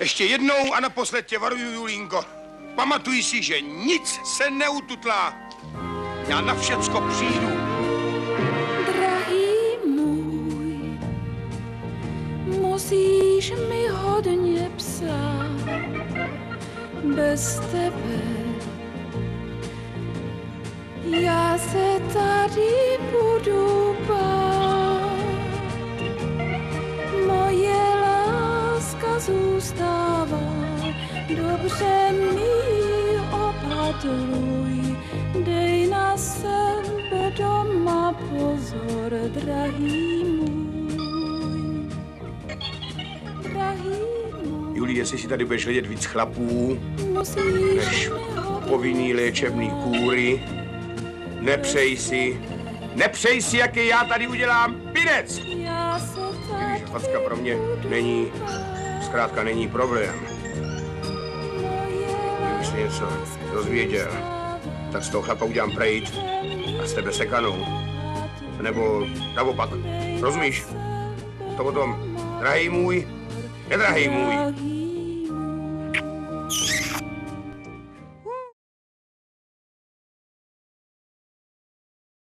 Ještě jednou a naposled tě varuju, Julínko. Pamatuj si, že nic se neututlá. Já na všecko přijdu. Drahý můj, musíš mi hodně psát. Bez tebe já se tady pozor, drahý můj. Drahý můj, Julí, jestli si tady budeš hledět víc chlapů, musíš než povinný léčebný kůry, nepřej si, nepřej si, jaký já tady udělám pinec. Já se Když facka pro mě není, zkrátka není problém. Kdybych si něco dozvěděl, tak z toho chlapa udělám prejít a z tebe sekanou. Nebo naopak, rozumíš? To potom, drahý můj, nedrahý můj,